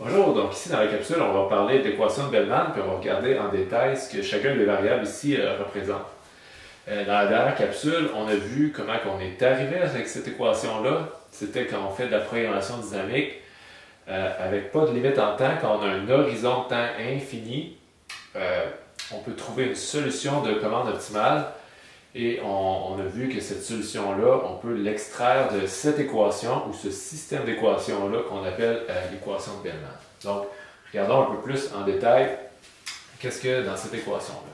Bonjour, donc ici dans la capsule, on va parler d'équation de Bellman, puis on va regarder en détail ce que chacune des variables ici euh, représente. Euh, dans la dernière capsule, on a vu comment on est arrivé avec cette équation-là. C'était quand on fait de la programmation dynamique euh, avec pas de limite en temps, quand on a un horizon de temps infini, on peut trouver une solution de commande optimale et on, a vu que cette solution-là, on peut l'extraire de cette équation ou ce système d'équations-là qu'on appelle euh, l'équation de Bellman. Donc, regardons un peu plus en détail qu'est-ce que dans cette équation-là.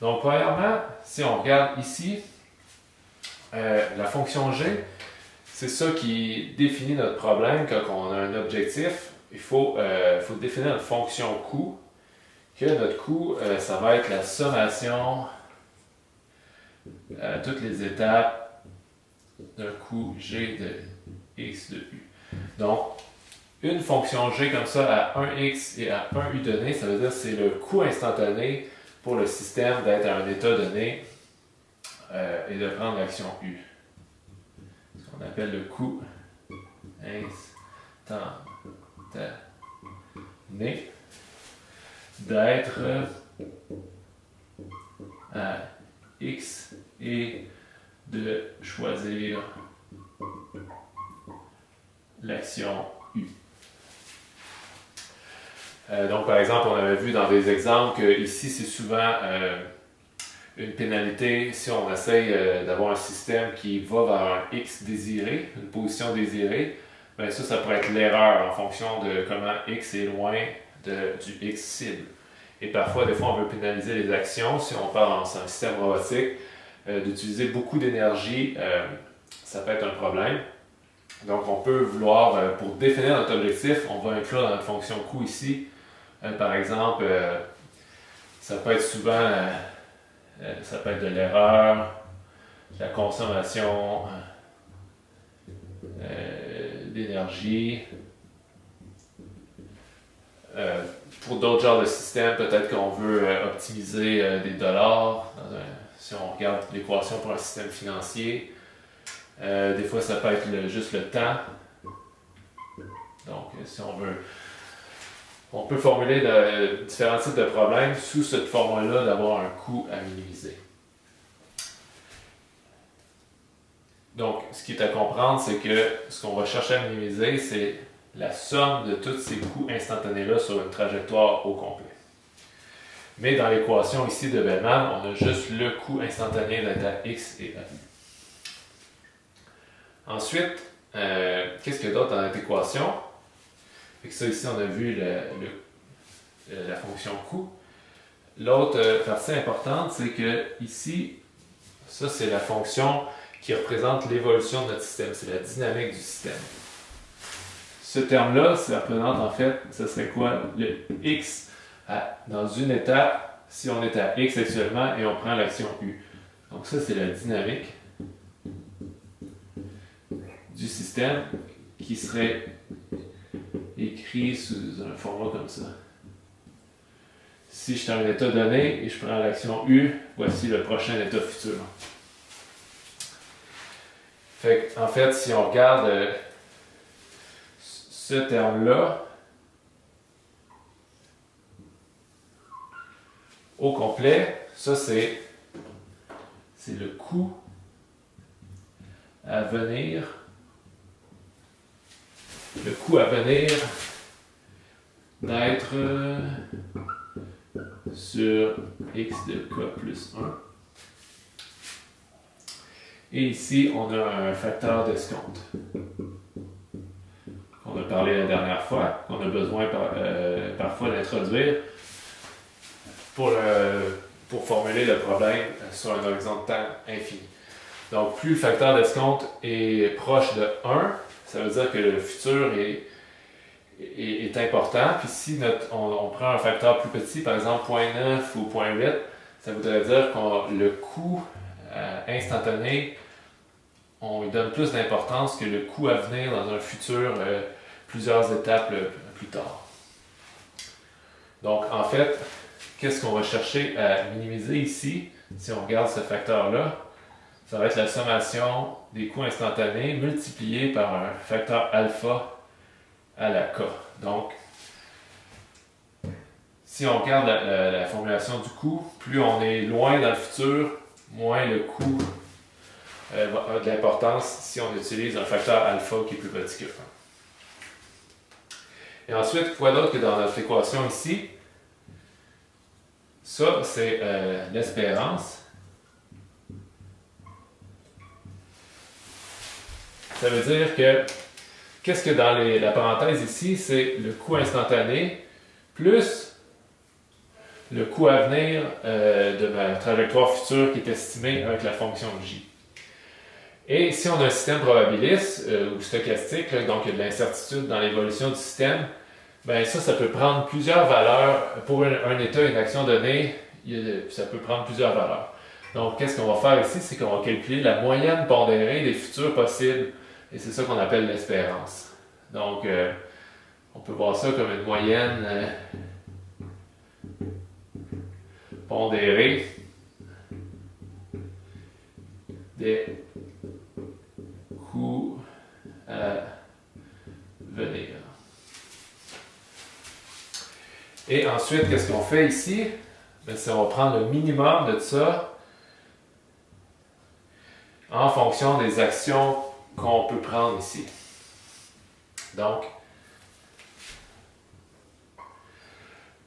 Donc, premièrement, si on regarde ici, euh, la fonction g, c'est ça qui définit notre problème quand on a un objectif. Il faut, euh, faut définir une fonction coût, que notre coût, ça va être la sommation à toutes les étapes d'un coût g de x de u. Donc, une fonction g comme ça à 1x et à 1u donné, ça veut dire que c'est le coût instantané pour le système d'être à un état donné euh, et de prendre l'action u. Ce qu'on appelle le coût instantané d'être à x et de choisir l'action U. Euh, donc, par exemple, on avait vu dans des exemples que ici, c'est souvent euh, une pénalité si on essaye euh, d'avoir un système qui va vers un X désiré, une position désirée. Bien, ça, ça pourrait être l'erreur en fonction de comment X est loin du X cible. Et parfois, des fois, on veut pénaliser les actions si on part dans un système robotique. Euh, d'utiliser beaucoup d'énergie, euh, ça peut être un problème. Donc, on peut vouloir, euh, pour définir notre objectif, on va inclure dans notre fonction coût ici, par exemple, ça peut être souvent, ça peut être de l'erreur, de la consommation d'énergie, pour d'autres genres de systèmes, peut-être qu'on veut optimiser des dollars si on regarde l'équation pour un système financier. Euh, des fois, ça peut être juste le temps. Donc, si on veut, on peut formuler différents types de problèmes sous cette forme-là d'avoir un coût à minimiser. Donc, ce qui est à comprendre, c'est que ce qu'on va chercher à minimiser, c'est la somme de tous ces coûts instantanés-là sur une trajectoire au complet. Mais dans l'équation ici de Bellman, on a juste le coût instantané d'être x et à Ensuite, euh, qu'est-ce qu'il y a d'autre dans notre équation? Fait ça ici, on a vu la fonction coût. L'autre euh, partie importante, c'est que ici, ça c'est la fonction qui représente l'évolution de notre système, c'est la dynamique du système. Ce terme-là, ça représente en fait, ce serait quoi? Le x dans une étape si on est à X actuellement et on prend l'action U. Donc ça, c'est la dynamique du système qui serait écrit sous un format comme ça. Si je suis un état donné et je prends l'action U, voici le prochain état futur. Fait en fait, si on regarde euh, ce terme-là, au complet, ça c'est le coût à venir. Le coût à venir d'être sur x de k plus 1. Et ici, on a un facteur d'escompte qu'on a parlé la dernière fois, qu'on a besoin euh, parfois d'introduire pour, pour formuler le problème sur un horizon de temps infini. Donc, plus le facteur d'escompte est proche de 1, ça veut dire que le futur est, est, important. Puis si notre, on, prend un facteur plus petit, par exemple 0.9 ou 0.8, ça voudrait dire que le coût euh, instantané, on lui donne plus d'importance que le coût à venir dans un futur euh, plusieurs étapes plus tard. Donc, en fait, qu'est-ce qu'on va chercher à minimiser ici, si on regarde ce facteur-là? Ça va être la sommation des coûts instantanés multiplié par un facteur alpha à la k. Donc, si on regarde la, formulation du coût, plus on est loin dans le futur, moins le coût euh, a de l'importance si on utilise un facteur alpha qui est plus petit que 1. Et ensuite, quoi d'autre que dans notre équation ici? Ça, c'est euh, l'espérance. Ça veut dire que, qu'est-ce que dans la parenthèse ici, c'est le coût instantané plus le coût à venir euh, de ma trajectoire future qui est estimée avec la fonction J. Et si on a un système probabiliste euh, ou stochastique, donc il y a de l'incertitude dans l'évolution du système, ben ça, ça peut prendre plusieurs valeurs. Pour un, état, une action donnée, ça peut prendre plusieurs valeurs. Donc, qu'est-ce qu'on va faire ici? C'est qu'on va calculer la moyenne pondérée des futurs possibles. Et c'est ça qu'on appelle l'espérance. Donc, euh, on peut voir ça comme une moyenne pondérée des coûts à venir. Et ensuite, qu'est-ce qu'on fait ici? Ben, c'est on va prendre le minimum de ça en fonction des actions qu'on peut prendre ici. Donc,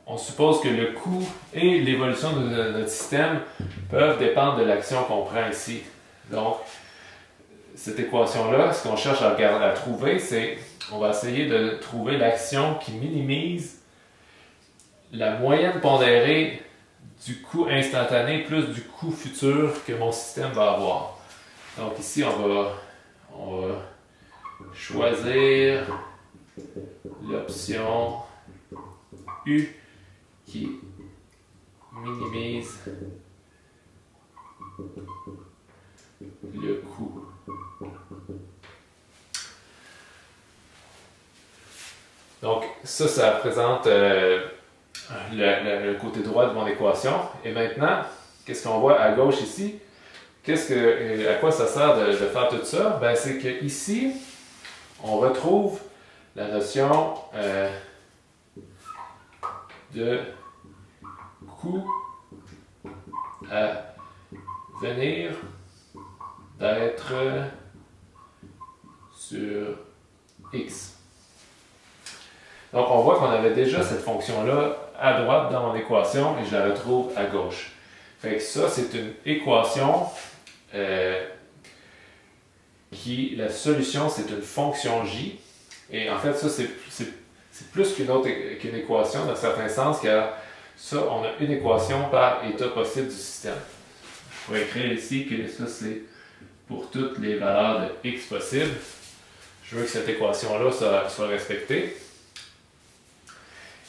on suppose que le coût et l'évolution de notre système peuvent dépendre de l'action qu'on prend ici. Donc, cette équation-là, ce qu'on cherche à, à trouver, c'est on va essayer de trouver l'action qui minimise la moyenne pondérée du coût instantané plus du coût futur que mon système va avoir. Donc ici, on va, on va choisir l'option U qui minimise le coût. Donc, ça, ça représente euh, le, côté droit de mon équation. Et maintenant, qu'est-ce qu'on voit à gauche ici? Qu'est-ce que, euh, à quoi ça sert de, faire tout ça? Ben, c'est que ici, on retrouve la notion euh, de coût à venir d'être sur x. Donc on voit qu'on avait déjà cette fonction-là à droite dans mon équation et je la retrouve à gauche. Fait que ça, c'est une équation euh, qui, la solution, c'est une fonction j. Et en fait, ça, c'est plus qu'une autre équation dans un certain sens, car ça, on a une équation par état possible du système. Je pourrais écrire ici que ça, c'est pour toutes les valeurs de x possibles. Je veux que cette équation-là soit, respectée.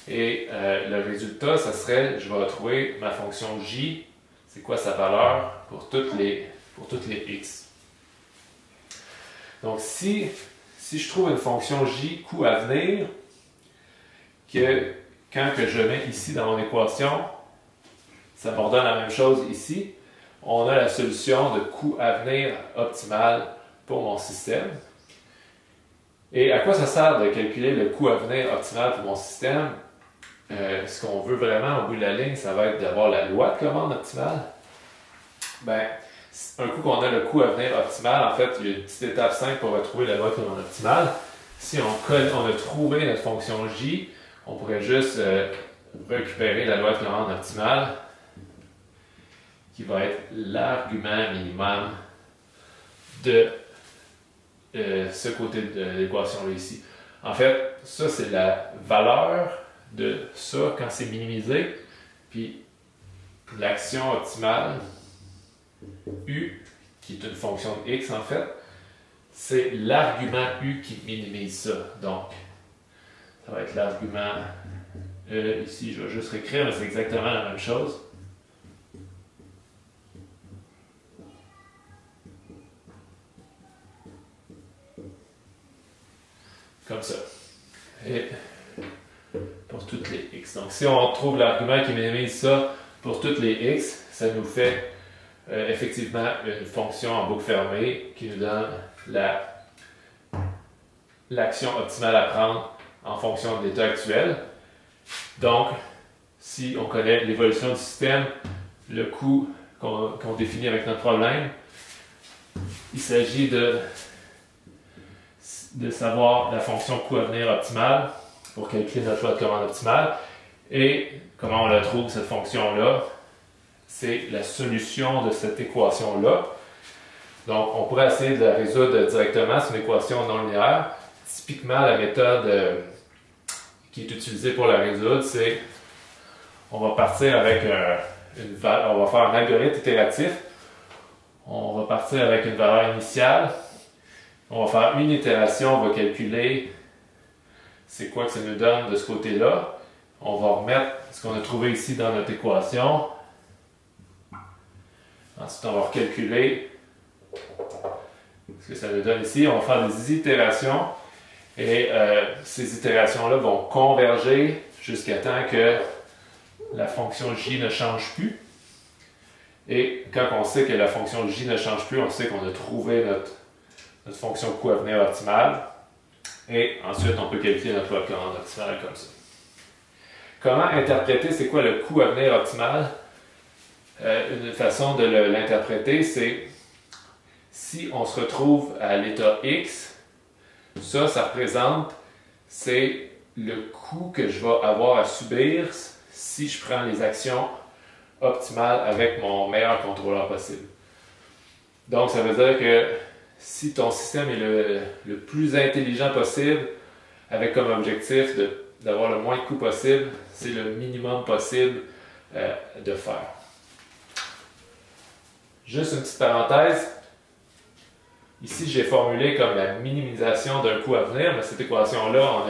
Et euh, le résultat, ça serait, je vais retrouver ma fonction j, c'est quoi sa valeur pour toutes les, x? Donc si, je trouve une fonction j coût à venir, que quand que je mets ici dans mon équation, ça me redonne la même chose ici. On a la solution de coût à venir optimal pour mon système. Et à quoi ça sert de calculer le coût à venir optimal pour mon système? Euh, ce qu'on veut vraiment au bout de la ligne, ça va être d'avoir la loi de commande optimale. Ben, un coup qu'on a le coût à venir optimal, en fait, il y a une petite étape simple pour retrouver la loi de commande optimale. Si on, a trouvé notre fonction j, on pourrait juste euh, récupérer la loi de commande optimale qui va être l'argument minimum de euh, ce côté de l'équation-là ici. En fait, ça, c'est la valeur de ça quand c'est minimisé, puis l'action optimale, U, qui est une fonction de x en fait, c'est l'argument U qui minimise ça. Donc, ça va être l'argument. Euh, ici, je vais juste réécrire, mais c'est exactement la même chose. Comme ça. Et pour toutes les x. Donc, si on trouve l'argument qui minimise ça pour toutes les x, ça nous fait euh, effectivement une fonction en boucle fermée qui nous donne l'action optimale à prendre en fonction de l'état actuel. Donc, si on connaît l'évolution du système, le coût qu'on définit avec notre problème. Il s'agit de, de savoir la fonction coût à venir optimale pour calculer notre loi de commande optimale. Et comment on la trouve, cette fonction-là? C'est la solution de cette équation-là. Donc, on pourrait essayer de la résoudre directement. C'est une équation non linéaire. Typiquement, la méthode euh, qui est utilisée pour la résoudre, c'est on va partir avec euh, une on va faire un algorithme itératif. On va partir avec une valeur initiale. On va faire une itération, on va calculer c'est quoi que ça nous donne de ce côté-là. On va remettre ce qu'on a trouvé ici dans notre équation. Ensuite, on va recalculer ce que ça nous donne ici. On va faire des itérations et euh, ces itérations-là vont converger jusqu'à temps que la fonction j ne change plus. Et quand on sait que la fonction j ne change plus, on sait qu'on a trouvé notre, fonction coût à venir optimale. Et ensuite, on peut calculer notre loi de commande optimale comme ça. Comment interpréter c'est quoi le coût à venir optimal? Euh, une façon de l'interpréter, c'est si on se retrouve à l'état X, ça, ça représente, c'est le coût que je vais avoir à subir si je prends les actions optimales avec mon meilleur contrôleur possible. Donc, ça veut dire que si ton système est le, plus intelligent possible, avec comme objectif d'avoir le moins de coûts possible, c'est le minimum possible euh, de faire. Juste une petite parenthèse. Ici, j'ai formulé comme la minimisation d'un coût à venir, mais cette équation-là,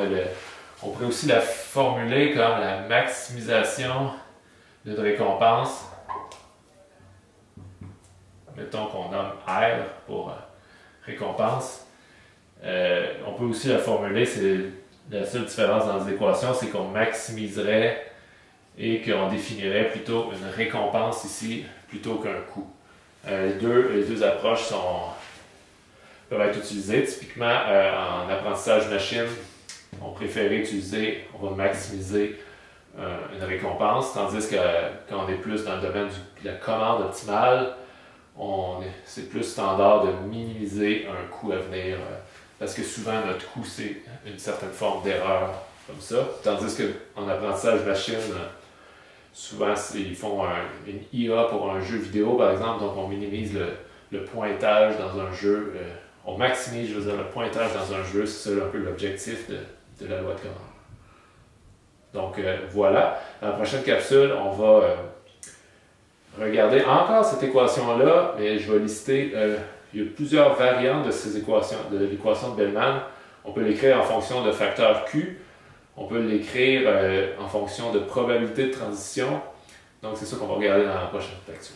on, pourrait aussi la formuler comme la maximisation de récompense. Mettons qu'on nomme R pour euh, récompense. Euh, on peut aussi la formuler, c'est la seule différence dans les équations, c'est qu'on maximiserait et qu'on définirait plutôt une récompense ici plutôt qu'un coût. Euh, les, deux, approches sont, peuvent être utilisées. Typiquement, euh, en apprentissage machine, on préférait utiliser, on va maximiser une récompense, tandis que quand on est plus dans le domaine de la commande optimale, c'est plus standard de minimiser un coût à venir euh, parce que souvent notre coût c'est une certaine forme d'erreur comme ça. Tandis qu'en apprentissage machine, souvent ils font une IA pour un jeu vidéo par exemple, donc on minimise le, pointage dans un jeu, euh, on maximise le pointage dans un jeu, c'est ça un peu l'objectif de, la loi de commande. Donc euh, voilà, dans la prochaine capsule, on va Regardez encore cette équation-là, mais je vais lister, euh, il y a plusieurs variantes de ces équations, de l'équation de Bellman. On peut l'écrire en fonction de facteur Q, on peut l'écrire euh, en fonction de probabilité de transition. Donc c'est ça qu'on va regarder dans la prochaine lecture.